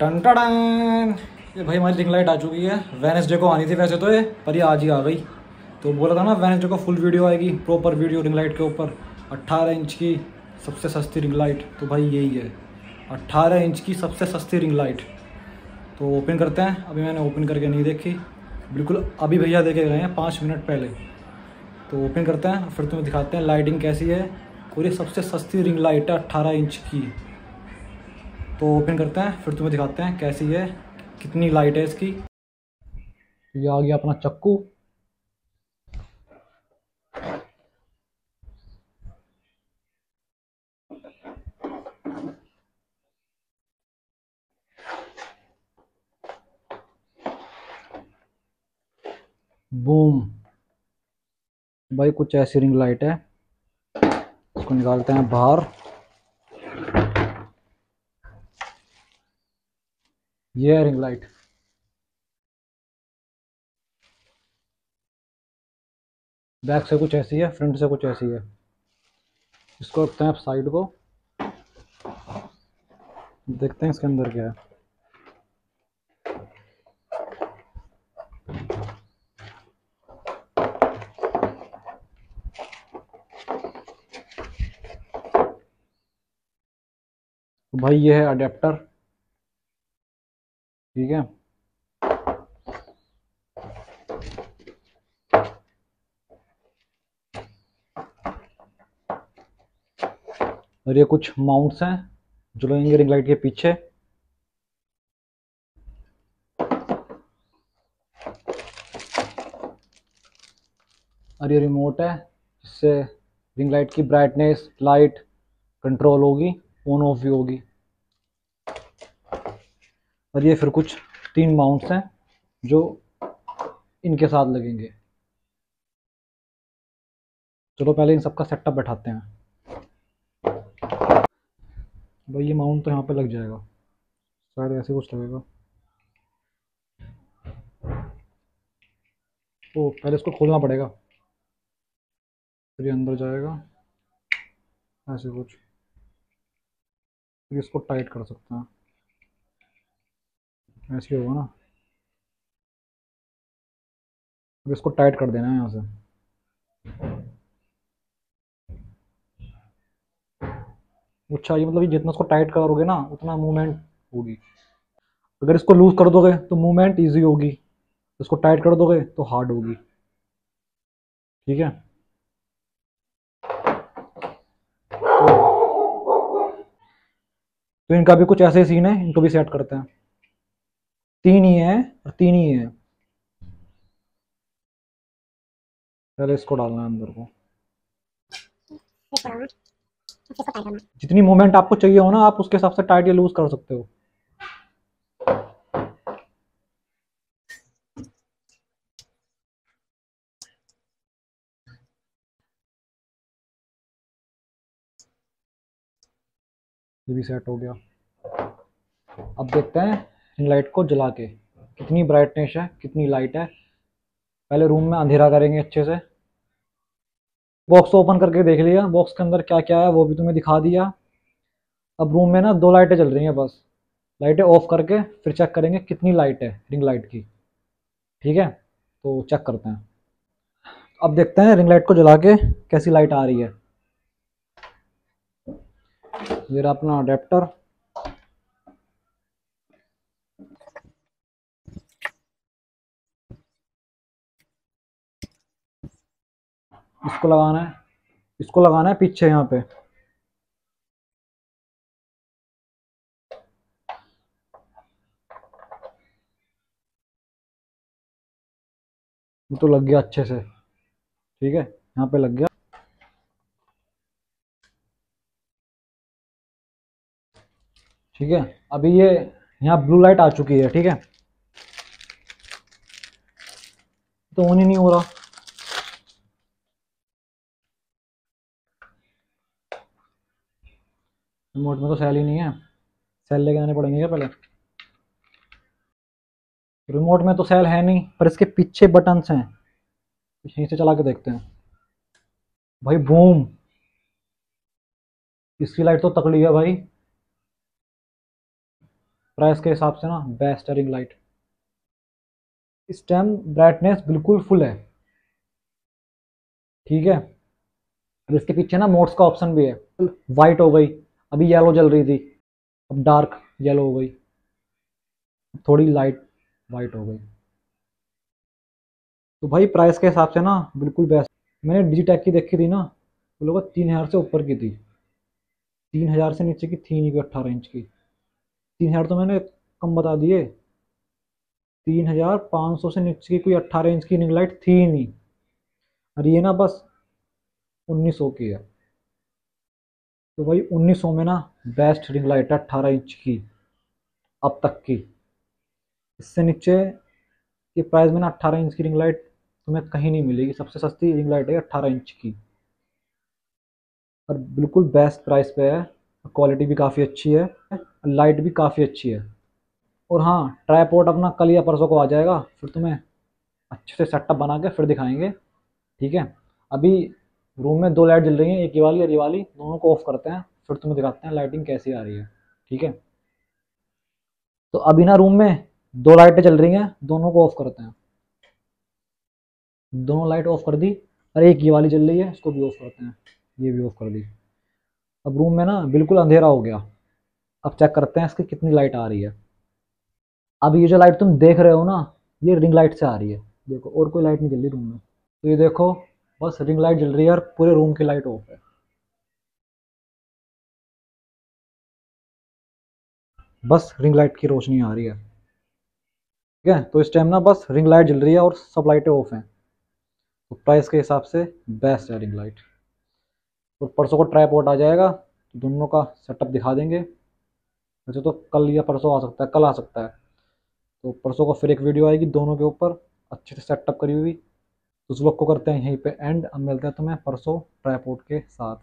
Ton ton ये भाई हमारी रिंग लाइट आ चुकी है। वेनेसडे को आनी थी वैसे तो ये, पर ये आज ही आ गई। तो बोला था ना वेनेसडे को फुल वीडियो आएगी प्रॉपर वीडियो रिंग लाइट के ऊपर। 18 इंच की सबसे सस्ती रिंग लाइट तो भाई यही है। 18 इंच की सबसे सस्ती रिंग लाइट तो ओपन करते हैं। अभी मैंने ओपन करके नहीं देखी। बिल्कुल अभी भैया देखे गए हैं, पाँच मिनट पहले। तो ओपन करते हैं, फिर तुम्हें दिखाते हैं लाइटिंग कैसी है। और ये सबसे सस्ती रिंग लाइट है, अट्ठारह इंच की। तो ओपन करते हैं, फिर तुम्हें दिखाते हैं कैसी है, कितनी लाइट है इसकी। ये आ गया अपना चक्कू। बूम भाई कुछ ऐसी रिंग लाइट है। इसको निकालते हैं बाहर। रिंग लाइट बैक से कुछ ऐसी है फ्रंट से कुछ ऐसी है। इसको रखते हैं आप साइड को। देखते हैं इसके अंदर क्या है। भाई, ये है अडेप्टर ठीक है? और ये कुछ माउंट्स हैं जो लगेंगे रिंग लाइट के पीछे। और ये रिमोट है, जिससे रिंग लाइट की ब्राइटनेस लाइट कंट्रोल होगी ऑन ऑफ़ भी होगी। और ये फिर कुछ तीन माउंट्स हैं जो इनके साथ लगेंगे। चलो पहले इन सबका सेटअप बैठाते हैं। भाई ये माउंट तो यहाँ पे लग जाएगा। शायद ऐसे कुछ लगेगा। तो पहले इसको खोलना पड़ेगा। फिर ये अंदर जाएगा। ऐसे कुछ। फिर इसको टाइट कर सकते हैं। ऐसे होगा ना। अब इसको टाइट कर देना है यहाँ से। अच्छा ये मतलब ये जितना इसको टाइट करोगे ना, उतना मूवमेंट होगी। अगर इसको लूज कर दोगे तो मूवमेंट इजी होगी। इसको टाइट कर दोगे तो हार्ड होगी। ठीक है? तो इनका भी कुछ ऐसे सीन है, इनको भी सेट करते हैं। तीन ही है और तीन ही है। पहले इसको डालना है अंदर को। जितनी मोमेंट आपको चाहिए हो ना, आप उसके हिसाब से टाइट या लूज कर सकते हो। ये भी सेट हो गया। अब देखते हैं। इन लाइट को जला के। कितनी ब्राइटनेस है, कितनी लाइट है। पहले रूम में अंधेरा करेंगे अच्छे से। बॉक्स ओपन करके देख लिया। बॉक्स के अंदर क्या क्या है, वो भी तुम्हें दिखा दिया। अब रूम में ना दो लाइटें चल रही हैं बस। लाइटें ऑफ़ करके फिर चेक करेंगे कितनी लाइट है रिंग लाइट की। ठीक है? तो चेक करते हैं। अब देखते हैं रिंग लाइट को जला के कैसी लाइट आ रही है। मेरा अपना अडेप्टर इसको लगाना है। इसको लगाना है पीछे यहाँ पे। तो लग गया अच्छे से। ठीक है, यहाँ पे लग गया। ठीक है, अभी ये यहाँ ब्लू लाइट आ चुकी है, ठीक है। तो ऑन ही नहीं हो रहा। रिमोट में तो सेल ही नहीं है। सेल लेके आने पड़ेंगे क्या पहले? रिमोट में तो सेल है नहीं, पर इसके पीछे बटन्स हैं। यहीं से चला के देखते हैं। भाई बूम इसकी लाइट तो तकड़ी है भाई। प्राइस के हिसाब से ना बेस्ट रिंग लाइट इस टाइम ब्राइटनेस बिल्कुल फुल है। ठीक है? अब इसके पीछे ना मोड्स का ऑप्शन भी है। वाइट हो गई। अभी येलो जल रही थी। अब डार्क येलो हो गई। थोड़ी लाइट वाइट हो गई। तो भाई प्राइस के हिसाब से ना बिल्कुल बेस्ट मैंने डिजिटेक की देखी थी ना, वो लोग तीन हज़ार से ऊपर की थी। तीन हज़ार से नीचे की थी नहीं, कोई अट्ठारह इंच की। तीन हज़ार तो मैंने कम बता दिए। तीन हज़ार पाँच सौ से नीचे की कोई अट्ठारह इंच की रिंग लाइट थी नहीं। और ये ना बस उन्नीस सौ की है। तो भाई उन्नीस सौ में ना बेस्ट रिंग लाइट है अट्ठारह इंच की, अब तक की। इससे नीचे ये प्राइस में ना अट्ठारह इंच की रिंग लाइट तुम्हें कहीं नहीं मिलेगी। सबसे सस्ती रिंग लाइट है अट्ठारह इंच की। और बिल्कुल बेस्ट प्राइस पे है। क्वालिटी भी काफ़ी अच्छी है। लाइट भी काफ़ी अच्छी है। और हाँ ट्राईपोर्ट अपना कल या परसों को आ जाएगा। फिर तुम्हें अच्छे से सेटअप बना के फिर दिखाएँगे। ठीक है? अभी रूम में दो लाइट जल रही है, एक ये वाली और ये वाली दोनों को ऑफ़ करते हैं, फिर तुम्हें दिखाते हैं लाइटिंग कैसी आ रही है, ठीक है? तो अभी ना रूम में दो लाइटें चल रही हैं, दोनों को ऑफ़ करते हैं। दोनों लाइट ऑफ़ कर दी, और एक ये वाली चल रही है, इसको भी ऑफ़ करते हैं, ये भी ऑफ़ कर दी। अब रूम में ना बिल्कुल अंधेरा हो गया। अब चेक करते हैं इसकी कितनी लाइट आ रही है। अब ये जो लाइट तुम देख रहे हो ना, ये रिंग लाइट से आ रही है। देखो, और कोई लाइट नहीं जल रही रूम में। तो ये देखो बस रिंग लाइट जल रही है और पूरे रूम की लाइट ऑफ़ है। बस रिंग लाइट की रोशनी आ रही है। ठीक है? तो इस टाइम ना बस रिंग लाइट जल रही है और सब लाइटें ऑफ़ हैं। तो प्राइस के हिसाब से बेस्ट है रिंग लाइट। और परसों को ट्राईपोर्ट आ जाएगा तो दोनों का सेटअप दिखा देंगे। वैसे तो कल या परसों आ सकता है, कल आ सकता है। तो परसों को फिर एक वीडियो आएगी दोनों के ऊपर, अच्छे से सेटअप करी हुई। तो उस वक्त को करते हैं यहीं पे, एंड अब मिलते हैं तुम्हें परसों ट्राईपोर्ट के साथ।